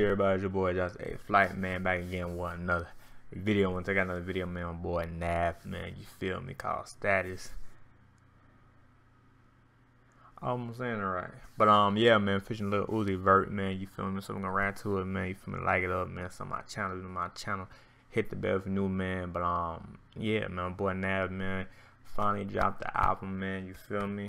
everybody? It's your boy JoshX Flight Man back again with another video. Once I got another video, man, my boy Nav, man, you feel me? Called Status. I'm saying it right. But um yeah man, fishing Lil Uzi Vert, man, you feel me? So I'm gonna ride to it, man. You feel me? Like it up, man. So my channel, my channel. Hit the bell for new man. But um yeah, man, boy Nav, man, finally dropped the album, man. You feel me?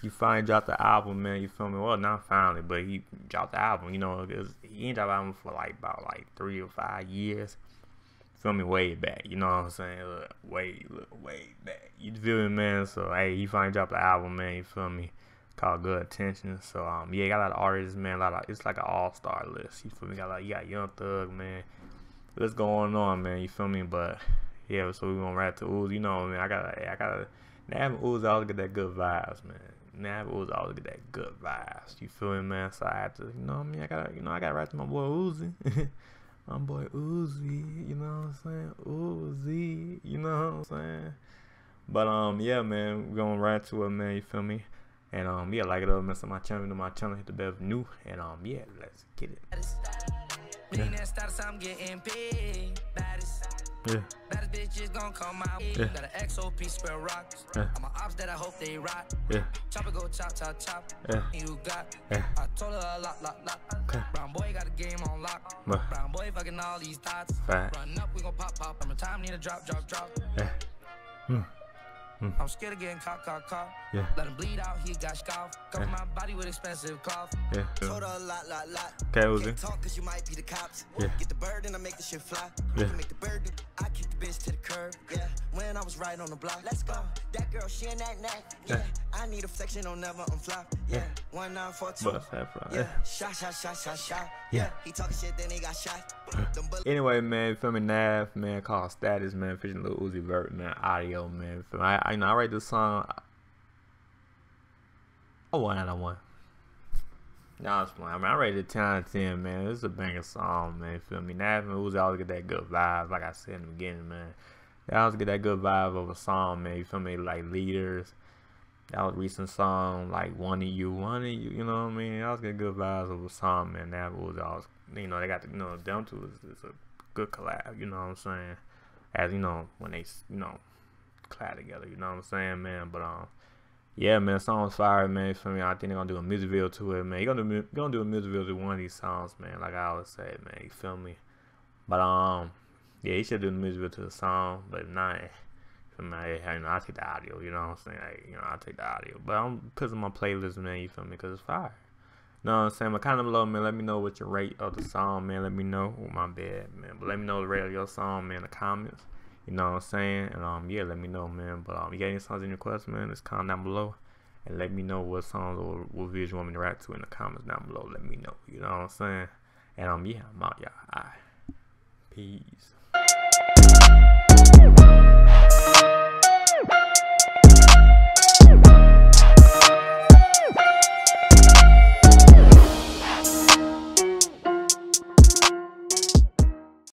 He finally dropped the album, man. You feel me? Well, not finally, but he dropped the album. You know, cause he ain't dropped album for like about like three or five years. Feel me? Way back. You know what I'm saying? Look, way, look, way back. You feel me, man? So hey, he finally dropped the album, man. You feel me? Called Good Attention. So um, yeah, got a lot of artists, man. A lot of it's like an all star list. You feel me? Got like you got Young Thug, man. What's going on, man? You feel me? But yeah, so we gonna rap to Uzi. You know, man. I gotta, I gotta. Nav Uzi always get that good vibes, man. Nav was always that good vibes. You feel me, man? So I had to, you know what I mean? I gotta, you know, I gotta write to my boy Uzi. my boy Uzi, you know what I'm saying? Uzi, you know what I'm saying? But um, yeah, man, we're gonna ride to it, man. You feel me? And um, yeah, like it up, man. So my channel, to my channel, hit the bell new. And um, yeah, let's get it. Yeah. Yeah. Baddest bitches gon' come out. Yeah. Got an XOP square rocks. Yeah. I'm a ops that I hope they rock. Yeah. Chopper go chop, chop, chop. Yeah. You got. Yeah. I told her a lot, lot, lot. Okay. Brown boy got a game on lock. Yeah. Brown boy fucking all these thoughts. Right. Run up, we gon' pop, pop. I'm time need a drop, drop, drop. Yeah. Hmm. Mm. I'm scared of getting caught, caught, caught. Yeah. Let him bleed out, he got scoff. Cover yeah. my body with expensive cloth. Yeah. Told her a lot, lot, lot. Okay, Uzi. Talk cause you might be the cops. Yeah. Get the bird and I make the shit fly. Yeah. Make the bird do. I kick the bitch to the curb. Yeah. When I was right on the block. Let's go. That girl, she in that neck. Yeah. yeah. I need a flexion on never on flop. Yeah. One nine four two. Bust that from. Yeah. Shot, shot, shot, shot, shot. Yeah. He talking shit, then he got shot. anyway, man, filming Nav, man, called Status, man, fishing Lil Uzi Vert, man, audio, man. I, I, you know, I write this song. I won out of one. Nah, I was playing. I mean, I rated 10 out of 10, man. This is a banger song, man. Feel me? Nav and Uzi always get that good vibe, like I said in the beginning, man. They always get that good vibe of a song, man. You feel me? Like leaders. That was recent song, like one of you, one of you. You know what I mean? I always get good vibes of a song, man. Nav was always, you know, they got the, you know, them two is, is a good collab. You know what I'm saying? As you know, when they, you know, collab together. You know what I'm saying, man? But um yeah, man, song's fire, man. For me, I think they're gonna do a music video to it, man. You're gonna do, gonna do a music video to one of these songs, man. Like I always say, man. You feel me? But um, yeah, he should do the music video to the song. But not, for me, you know, I take the audio. You know what I'm saying? Like, you know, I take the audio. But I'm putting my playlist, man. You feel me? Cause it's fire. You know what I'm saying? But of below, man. Let me know what your rate of the song, man. Let me know. Oh, my bad, man. But let me know the rate of your song, man, in the comments. You know what I'm saying? And um, yeah, let me know, man. But um, you got any songs in your request, man? Just comment down below. And let me know what songs or what videos you want me to react to in the comments down below. Let me know. You know what I'm saying? And um, yeah, I'm out, y'all. Peace.